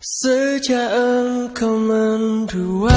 Sejak engkau mendua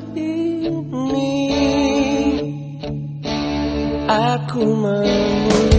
Come on.